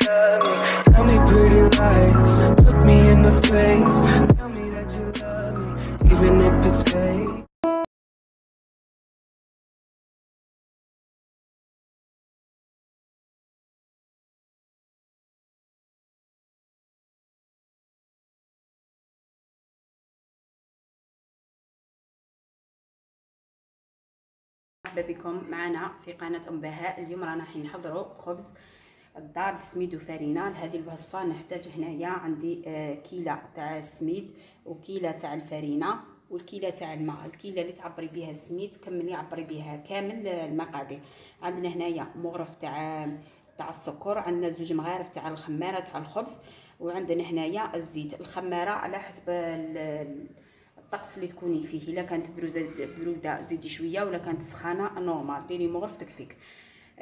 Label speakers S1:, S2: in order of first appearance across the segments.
S1: Tell me pretty lies, look me in the face. Tell me that you love me, even if it's fake.
S2: مرحبا بكم معنا في قناة أم بهاء اليوم رانا رايحين نحضروا خبز الدار بسميد وفرينة لهذه الوصفة نحتاج هنايا عندي آه، كيلة تاع السميد وكيلة تاع الفرينة والكيلة تاع الماء. الكيلة اللي تعبري بها السميد كملي عبري بها كامل آه، المقادير. عندنا هنايا مغرف تاع تاع السكر عندنا زوج مغارف تاع الخمارة تاع الخبز وعندنا هنايا الزيت. الخمارة على حسب ال- الطقس اللي تكوني فيه. إلا كانت بروزه برودة زيدي شوية ولا كانت سخانة نورمال ديري مغرف تكفيك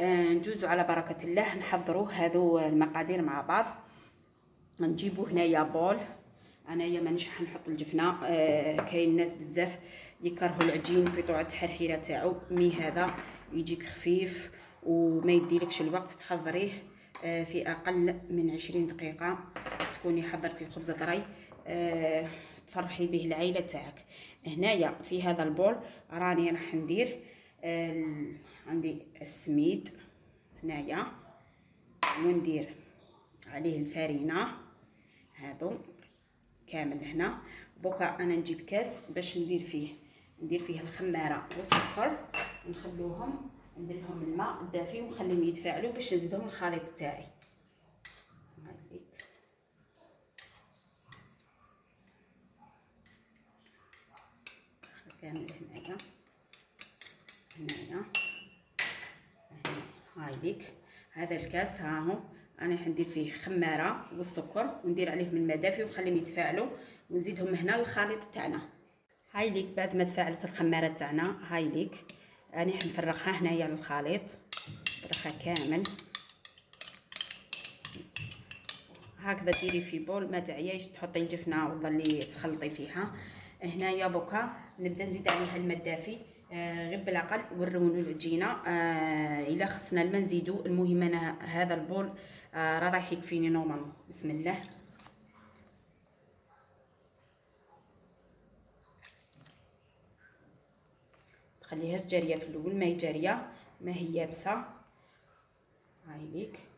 S2: نجوزو على بركة الله نحضروا هذو المقادير مع بعض. نجيبو هنايا بول. أنايا مانيش حنحط الجفنة. آه كاين ناس بزاف يكرهوا العجين في طوع التحريرة تاعو. مي هذا يجيك خفيف وما يديلكش الوقت تحضريه. آه في أقل من عشرين دقيقة تكوني حضرتي الخبز طري. آه تفرحي به العائله تاعك. هنايا في هذا البول راني راح ندير آه عندي السميد هنايا. وندير عليه الفرينه هادو كامل هنا. دوكا أنا نجيب كاس باش ندير فيه. ندير فيه الخمارة والسكر. نخلوهم ندير لهم الماء الدافي ونخليهم يتفاعلوا باش نزيدهم الخليط تاعي. كامل هنايا هنايا هايليك هذا الكاس ها هو. أنا حندير فيه خمارة والسكر وندير عليهم الماء دافي ونخليهم يتفاعلوا ونزيدهم هنا الخليط تاعنا. هاي ليك بعد ما تفاعلت الخمارة تاعنا هاي ليك. راني حنفرغها هنايا للخليط. نفرغها كامل. هكذا ديري في بول ما تعياش تحطي الجفنه اللي تخلطي فيها. هنايا دوكا نبدأ نزيد عليها الماء الدافي غير بالعقل ونرونو العجينه آه إلا خصنا الماء نزيدو. المهم أنا هذا ال bol آه راه رايح يكفيني normalement بسم الله. تخليهاش جارية في الأول. ما هي جارية؟ ما هي يابسة؟ هاي ليك.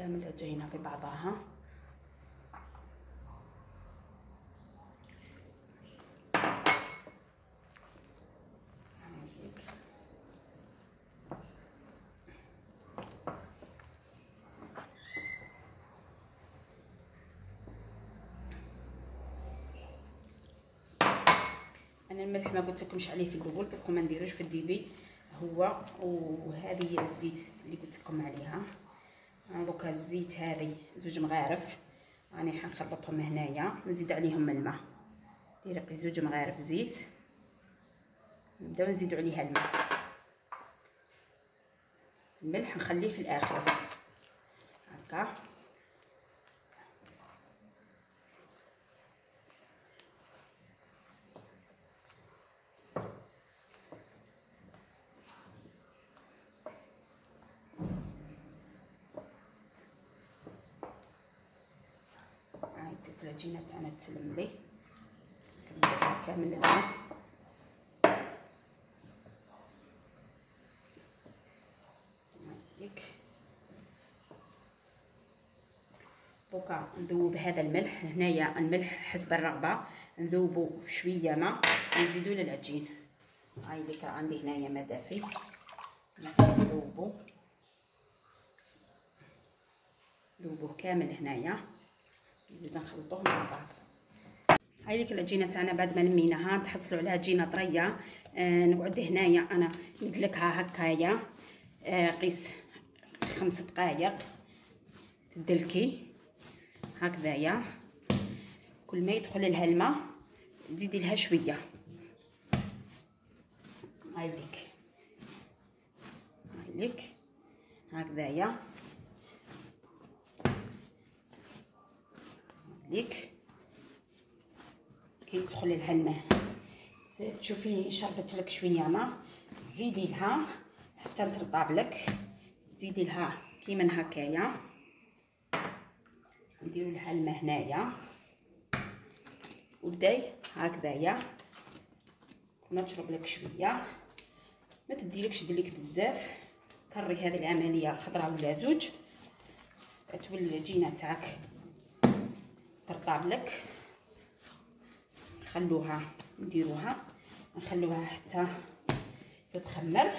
S2: كامل العجينه في بعضها. أنا الملح ما قلت لكمش عليه في الأول باسكو ما نديروش في الديبي هو وهذه هي الزيت اللي قلت لكم عليها. دوكا الزيت هذه زوج مغارف. راني حنخلطهم هنايا نزيد عليهم الماء. ديري زوج مغارف زيت. نبداو نزيدو عليها الماء. الملح نخليه في الآخر. هكا. العجينه تاعنا تسلم لي نكملها كامل الان دوكا نذوب هذا الملح هنايا الملح حسب الرغبة. نذوبو شوية ماء ونزيدو للعجين. هاي اللي كان عندي هنايا ماء دافي نذوبو. ذوبوه كامل هنايا. نزيد نخلطوه مع بعض. هاي ليك العجينه تاعنا بعد ما لميناها تحصلوا على عجينه طرية. آه نقعد هنايا أنا ندلكها هكايا. آه قيس خمس دقائق تدلكي هكذايا. كل ما يدخل لها الماء تزيدي لها شوية. هاي ليك. هاي ليك. هكذايا. ليك كي يدخل لها الماء. تشوفي شربت لك شوية ماء. زيدي لها حتى ترطب لك. تزيدي لها كيما هكايا. نديرو لها الماء هنايا. وداي هكذايا. ما تشرب لك شوية. ما تديلكش دليك بزاف. كري هذه العملية خضره ولا زوج. تولي العجينه تاعك ترطب لك خلوها نديروها. نخلوها حتى تتخمر.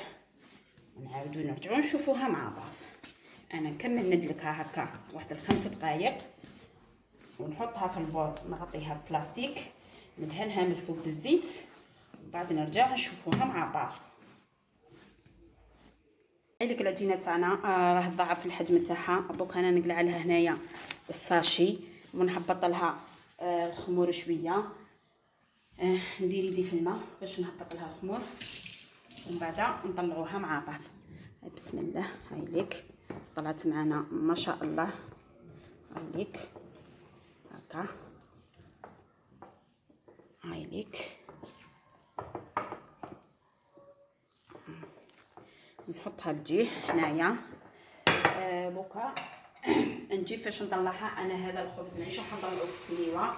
S2: ونعاودو نرجعو نشوفوها مع بعض. أنا نكمل ندلكها هكا واحد الخمس دقائق ونحطها في البول نغطيها بلاستيك. ندهنها من الفوق بالزيت. وبعد نرجع نشوفوها مع بعض. لك العجينه تاعنا راه ضعف الحجم تاعها. دوك أنا نقلع عليها هنايا الساشي ونهبط لها آه الخمور شوية. آه ندير يدي في الماء باش نهبط لها الخمور. ومن بعد نطلعوها مع بعض. بسم الله. هاي لك طلعت معنا ما شاء الله. هاي لك هكا. هاي لك نحطها بجيهة هنايا. آه دوكا نجي فاش نطلعها أنا هذا الخبز ماشي حنطلعو في السنيوه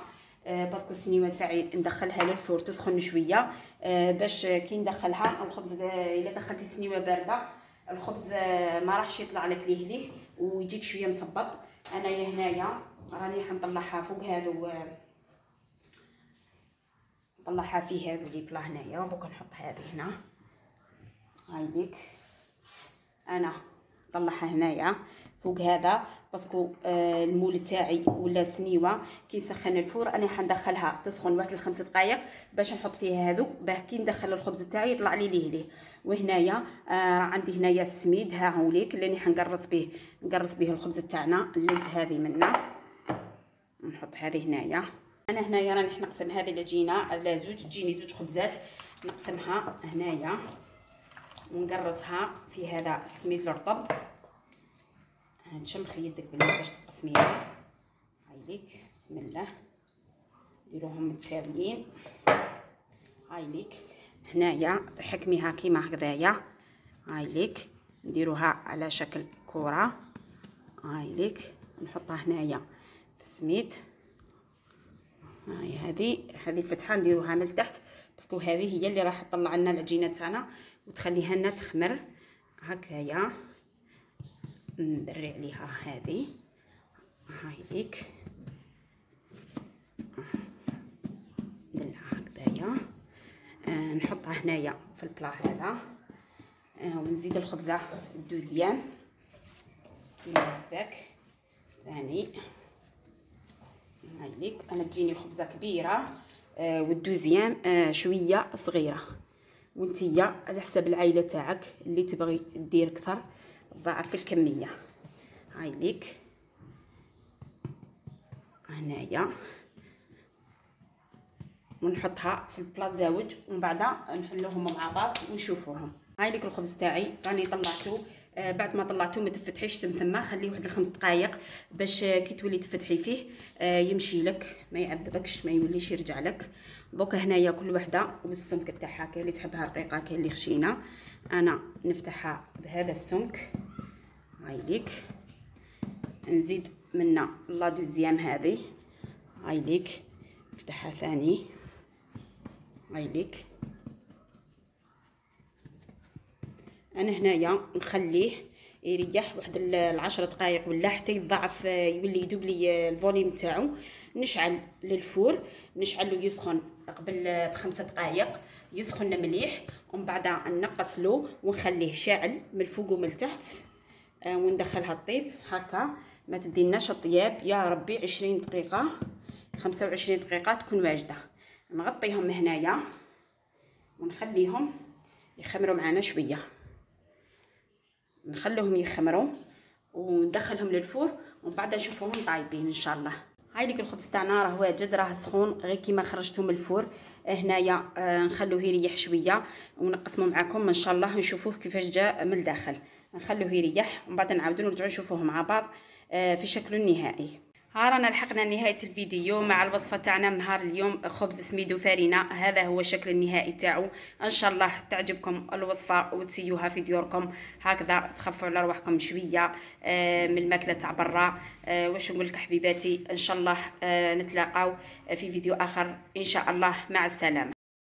S2: آه parce que السنيوه تاعي ندخلها لل four تسخن شوية آه باش كي ندخلها الخبز إلا دخلتي السنيوه باردة الخبز آه ما راحش يطلع لك ليه ليه ويجيك شوية مصبط. انايا هنايا راني حنطلعها فوق هذو نطلعها فيه هذو لي بلا هنايا دوكا نحط هذه هنا. هاي ليك أنا نطلعها هنايا. فوق هذا parce que آه ال moule تاعي ولا سنيوة كي نسخن ال four أنا حندخلها تسخن واحد الخمس دقائق باش نحط فيها هذو باه كي ندخل الخبز تاعي يطلع لي ليه ليه. وهنايا آه عندي هنايا السميد ها ليك اللي حنقرص به نقرص به الخبز تاعنا اللز هذه منا. نحط هذه هنايا. أنا هنايا راني نقسم هذه العجينه على زوج تجيني زوج خبزات نقسمها هنايا ونقرصها في هذا السميد الرطب. نشمخ يدك بالماء باش تقسميها هاي ليك بسم الله. ديروهم متساويين. هاي ليك هنايا تحكميها كيما هكذايا. هاي ليك نديروها على شكل كره هاي ليك نحطها هنايا في السميد هاي هذه. هذه الفتحة نديروها من التحت parce que هذه هي اللي راح تطلع لنا العجينة تاعنا وتخليها لنا تخمر هكايا ندري عليها هذه. هاي ليك ندلعها هكذايا. آه نحطها هنايا في البلا هذا. آه ونزيد الخبزة الدوزيام كيما هكذاك ثاني. هاي ليك أنا تجيني الخبزه كبيرة آه والدوزيام آه شوية صغيرة. وانتيا على حسب العائلة تاعك اللي تبغي دير أكثر. ضاعف الكمية. هاي ليك. هنايا. ونحطها في البلازاوج ومن بعد نحلوهم مع بعض ونشوفوهم. هاي ليك الخبز تاعي راني طلعته بعد ما طلعته ما تفتحيش ثم خليه واحد الخمس دقائق باش آه كي تولي تفتحي فيه آه يمشي لك ما يعذبكش ما يوليش يرجع لك. دوكا هنايا كل وحدة والسمك تاعها كاين اللي تحبها رقيقة كاين اللي خشينه أنا نفتحها بهذا السمك. هاي ليك. نزيد منا la deuxième هذه. هاي ليك. نفتحها ثاني. هاي ليك. أنا هنايا نخليه يريح واحد العشر دقائق ولا حتى يضاعف يولي يدوب لي ال volume تاعو. نشعل لل four نشعلو يسخن قبل بخمسة دقائق يسخن مليح. ومن بعد نقص له ونخليه شاعل من الفوق ومن التحت آه وندخلها الطيب. هكا ما تديناش الطياب. يا ربي عشرين دقيقة خمسة وعشرين دقيقة تكون واجدة. نغطيهم هنايا ونخليهم يخمروا معنا شوية. نخليهم يخمروا وندخلهم للفور ومن بعد نشوفوهم طايبين إن شاء الله. هاي ليك الخبز تاعنا راه واجد راه سخون غير كيما خرجته من الفور. هنايا آه نخلوه يريح شوية ونقسمو معكم إن شاء الله نشوفوه كيفاش جا من الداخل. نخلوه يريح ومن بعد نعاودو نرجعو نشوفوه مع بعض آه في شكله النهائي ها رانا لحقنا نهاية الفيديو مع الوصفة تاعنا نهار اليوم خبز سميدو فارينه هذا هو الشكل النهائي تاعو. إن شاء الله تعجبكم الوصفة وتسيوها في ديوركم. هكذا تخفوا على روحكم شوية آه، من الماكلة تاع برا. آه، واش نقول لك حبيباتي؟ إن شاء الله آه، نتلاقاو في فيديو آخر. إن شاء الله مع السلامة.